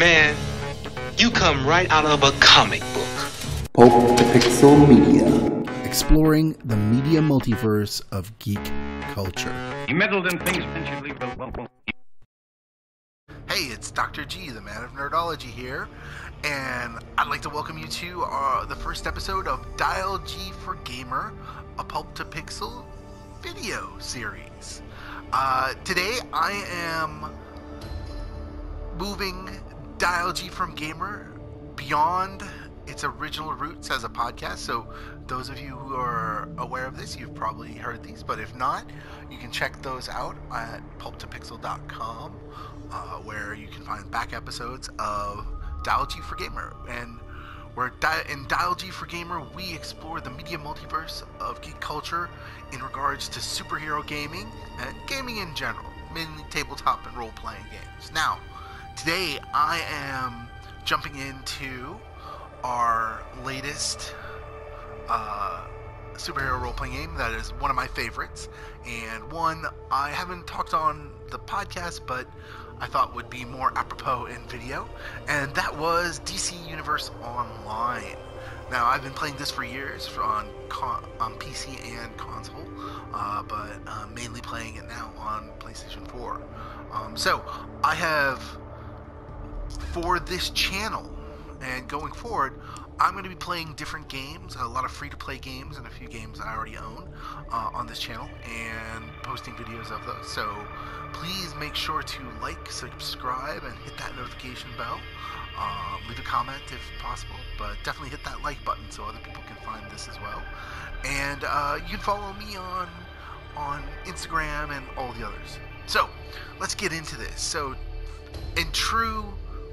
Man, you come right out of a comic book. Pulp to Pixel Media. Exploring the media multiverse of geek culture. He meddled in things. Hey, it's Dr. G, the man of nerdology here, and I'd like to welcome you to uh, the first episode of Dial G for Gamer, a Pulp to Pixel video series. Uh, today I am moving Dial G from Gamer beyond its original roots as a podcast. So, those of you who are aware of this, you've probably heard these, but if not, you can check those out at pulptopixel.com, uh, where you can find back episodes of Dial G for Gamer. And where Di- in Dial G for Gamer, we explore the media multiverse of geek culture in regards to superhero gaming and gaming in general, mainly tabletop and role playing games. Now, today I am jumping into our latest uh, superhero role playing game that is one of my favorites, and one I haven't talked on the podcast, but I thought would be more apropos in video, and that was DC Universe Online. Now, I've been playing this for years on, con- on PC and console, uh, but uh, mainly playing it now on PlayStation 4. Um, so, I have, for this channel, and going forward, I'm going to be playing different games, a lot of free to play games, and a few games I already own uh, on this channel, and posting videos of those. So please make sure to like, subscribe, and hit that notification bell. Uh, leave a comment if possible, but definitely hit that like button so other people can find this as well. And uh, you can follow me on on Instagram and all the others. So let's get into this. So in true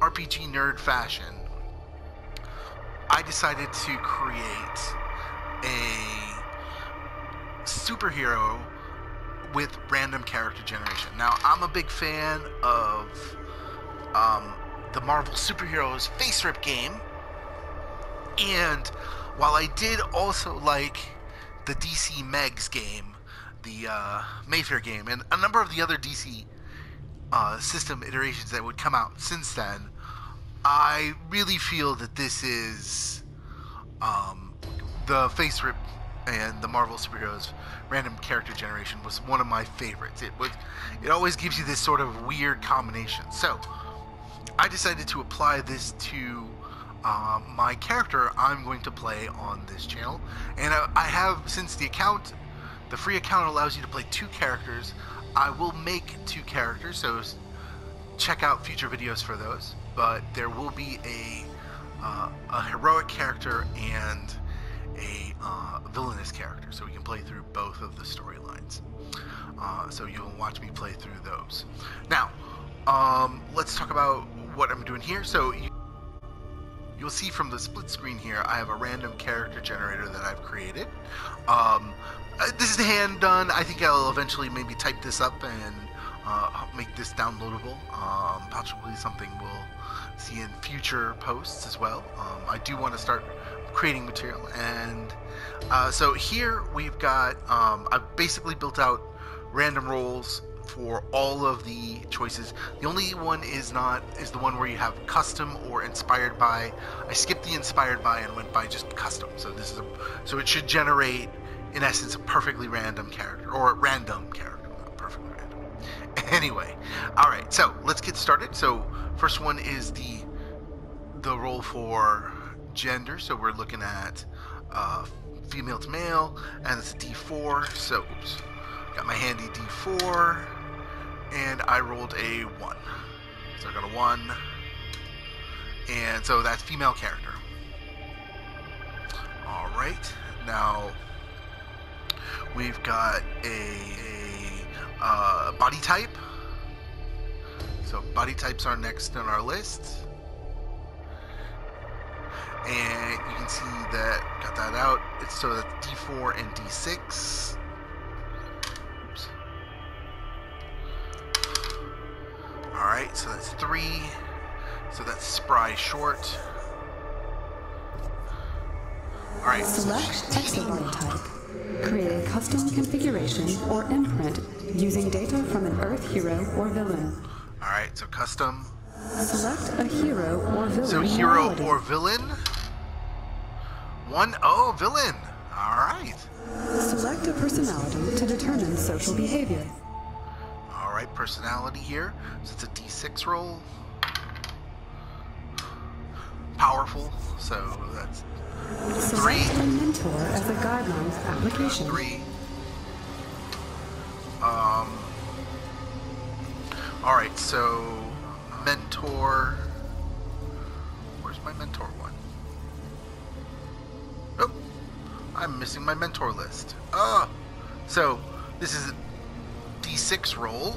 RPG nerd fashion, I decided to create a superhero with random character generation. Now, I'm a big fan of um, the Marvel Superheroes FASERIP game, and while I did also like the DC Megs game, the uh, Mayfair game, and a number of the other DC uh, system iterations that would come out since then, I really feel that this is um, the FASERIP and the Marvel superheroes random character generation was one of my favorites. It was it always gives you this sort of weird combination. So I decided to apply this to um, my character I'm going to play on this channel, and I, I have since the account, the free account allows you to play two characters. I will make two characters, so check out future videos for those but there will be a uh, a heroic character and a uh, villainous character, so we can play through both of the storylines. Uh, so you'll watch me play through those. Now, um, let's talk about what I'm doing here. So you, you'll see from the split screen here, I have a random character generator that I've created. Um, this is hand done. I think I'll eventually maybe type this up and uh, make this downloadable. Um, possibly something we'll see in future posts as well. Um, I do want to start creating material, and uh, so here we've got. Um, I've basically built out random rolls for all of the choices. The only one is not is the one where you have custom or inspired by. I skipped the inspired by and went by just custom. So this is a so it should generate in essence a perfectly random character or a random character, not perfectly random. Anyway, all right. So let's get started. So first one is the the role for gender. So we're looking at uh, female to male, and it's a D4. So oops, got my handy D4, and I rolled a one. So I got a one, and so that's female character. All right. Now we've got a, a uh, body type. So body types are next on our list. And you can see that, got that out. It's so that's D4 and D6. Oops. Alright, so that's three. So that's spry short. Alright. Select exit body type. Create a custom configuration or imprint using data from an Earth hero or villain. Alright, so custom Select a hero or villain. So hero or villain? One oh villain. All right. Select a personality to determine social behavior. All right. Personality here. So it's a D6 roll. Powerful. So that's Select Three. a mentor as a guideline application. three. Um. All right. So mentor. Where's my mentor one? Oh, I'm missing my mentor list. Ah, so this is a D6 roll.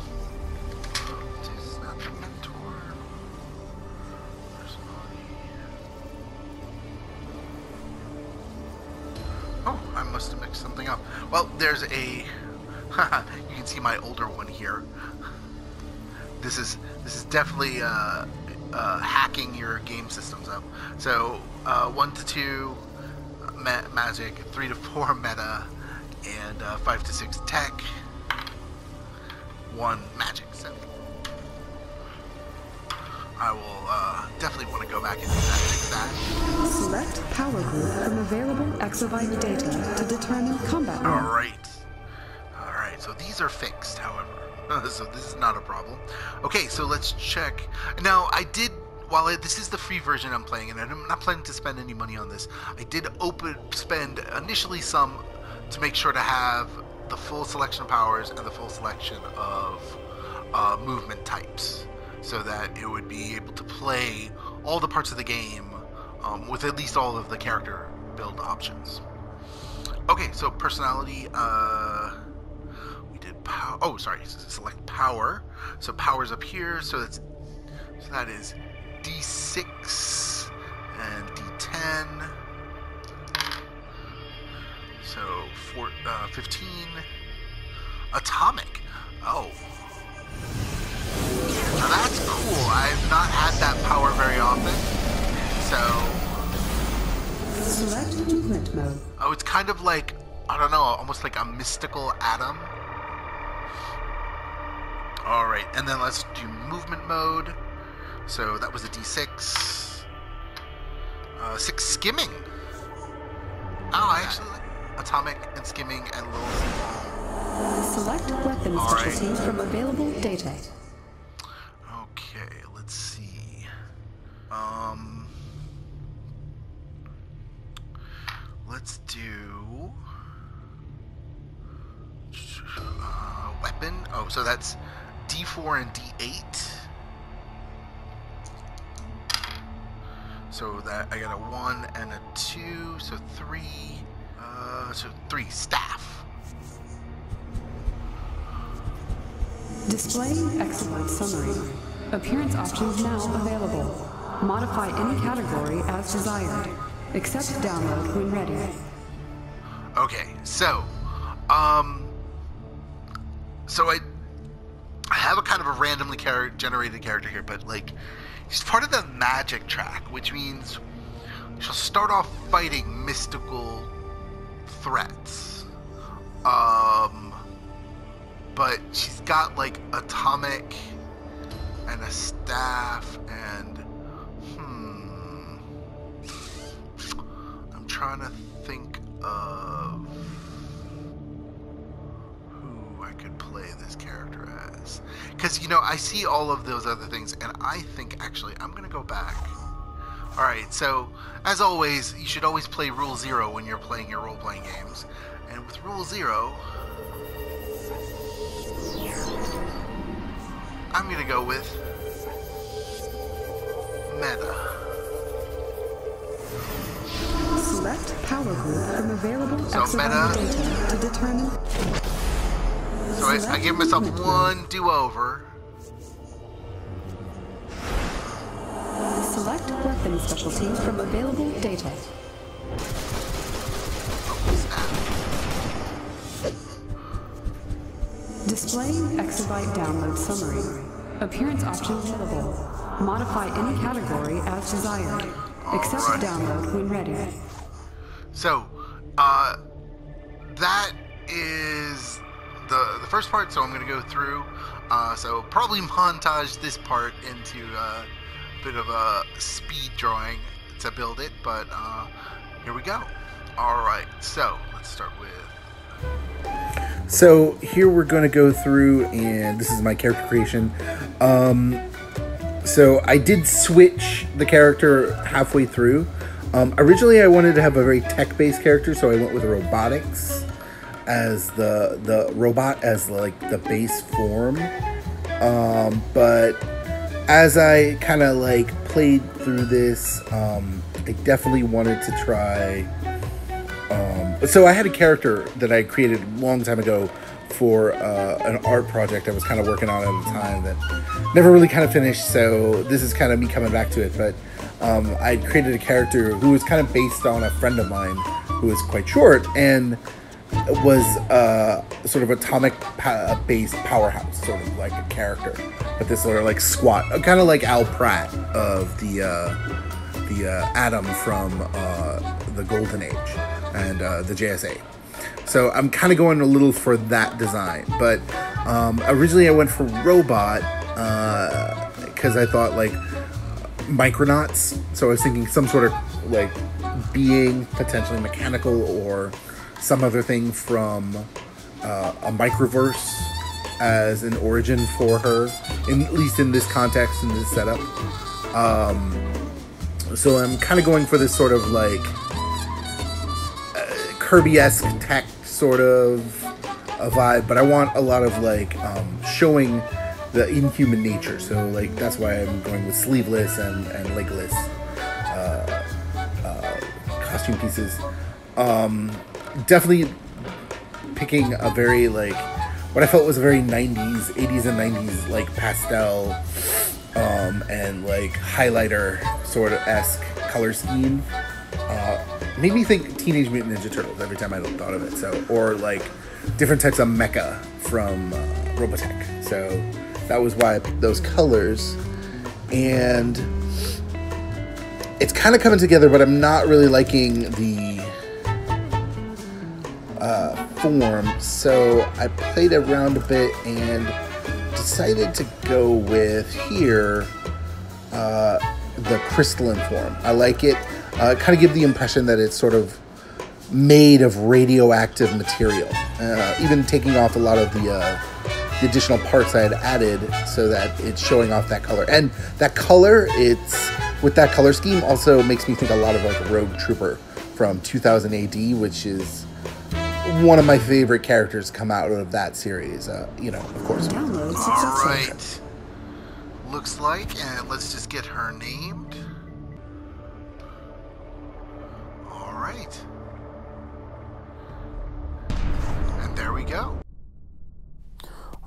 Something up. Well, there's a. you can see my older one here. This is this is definitely uh, uh, hacking your game systems up. So uh, one to two ma- magic, three to four meta, and uh, five to six tech. One magic. So I will uh, definitely want to go back and do that. Fix that. Select power group from available exabyte data to determine combat All right. All right, So these are fixed, however. so this is not a problem. Okay, so let's check. Now, I did. While I, this is the free version I'm playing, and I'm not planning to spend any money on this, I did open spend initially some to make sure to have the full selection of powers and the full selection of uh, movement types, so that it would be able to play all the parts of the game um, with at least all of the character build options. Okay, so personality. Uh, we did power. Oh, sorry. Select power. So power's up here. So that's so that is D6 and D10. So four, uh, 15. Atomic. Oh. Now that's cool. I've not had that power very often. So Select movement mode. Oh, it's kind of like I don't know, almost like a mystical atom. All right, and then let's do movement mode. So that was a D6. Uh, six skimming. Oh, I actually like atomic and skimming and little. Select weapon All right. specialty from available data. Oh, so that's D4 and D8. So that I got a one and a two, so three. Uh, so three staff. Display excellent summary. Appearance options now available. Modify any category as desired. Accept download when ready. Okay, so, um, so I, I have a kind of a randomly char- generated character here, but like, he's part of the magic track, which means she'll start off fighting mystical threats. Um, but she's got like atomic and a staff and hmm. I'm trying to think of I could play this character as. Because, you know, I see all of those other things, and I think actually I'm going to go back. Alright, so as always, you should always play Rule Zero when you're playing your role playing games. And with Rule Zero, I'm going to go with Meta. Select power group from available So meta. data to determine. So I, I give myself one do over. Select weapon specialty from available data. Display exabyte download summary. Appearance options available. Modify any category as desired. Accept Alright. download when ready. So, uh, that is the the first part. So I'm to go through. Uh, so probably montage this part into a bit of a speed drawing to build it, but uh, here we go. All right, so let's start with. So here we're to go through, and this is my character creation. Um, so I did switch the character halfway through. Um, originally, I wanted to have a very tech-based character, so I went with robotics as the the robot as like the base form. Um, but as I kind of like played through this, um, I definitely wanted to try. Um, so I had a character that I created a long time ago for uh, an art project I was kind of working on at the time that never really kind of finished. So this is kind of me coming back to it. But um, I created a character who was kind of based on a friend of mine who was quite short and was uh, sort of atomic pa- based powerhouse, sort of like a character, but this sort of like squat, kind of like Al Pratt of the uh, the uh, Atom from uh, the Golden Age and uh, the JSA. So I'm kind of going a little for that design, but um, originally I went for robot because I thought like micronauts. So I was thinking some sort of like being potentially mechanical or some other thing from uh, a microverse as an origin for her, in, at least in this context, in this setup. Um, so I'm kind of going for this sort of like uh, Kirby-esque tech sort of a vibe, but I want a lot of like um, showing the inhuman nature. So like that's why I'm going with sleeveless and, and legless uh, uh, costume pieces. Um, definitely picking a very like what I felt was a very 90s, 80s and 90s like pastel um, and like highlighter sort of esque color scheme. Uh, made me think Teenage Mutant Ninja Turtles every time I thought of it. So or like different types of mecha from uh, Robotech. So that was why I picked those colors. And it's kind of coming together, but I'm not really liking the form. So I played around a bit and decided to go with here uh, the crystalline form. I like it. Uh, kind of give the impression that it's sort of made of radioactive material. Uh, even taking off a lot of the, uh, the additional parts I had added so that it's showing off that color. And that color, it's with that color scheme also makes me think a lot of like Rogue Trooper from 2000 AD, which is one of my favorite characters come out of that series. Uh, you know, of course. Download All successful. right. Looks like, and let's just get her named. All right. And there we go.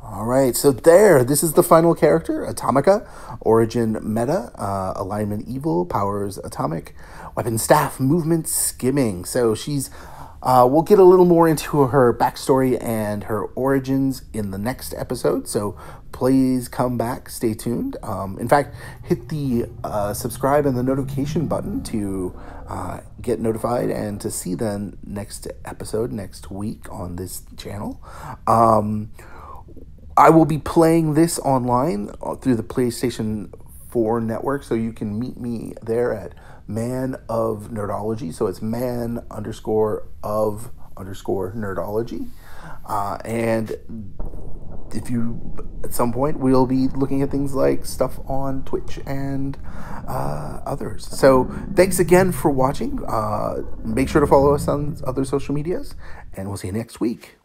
All right, so there, this is the final character, Atomica, origin meta, uh, alignment evil, powers atomic, weapon staff, movement skimming. So she's, uh, we'll get a little more into her backstory and her origins in the next episode. So please come back, stay tuned. Um, in fact, hit the uh, subscribe and the notification button to uh, get notified and to see the next episode next week on this channel. Um, I will be playing this online uh, through the PlayStation 4 network, so you can meet me there at Man of Nerdology. So it's man underscore of underscore nerdology. Uh, and if you, at some point, we'll be looking at things like stuff on Twitch and uh, others. So thanks again for watching. Uh, make sure to follow us on other social medias, and we'll see you next week.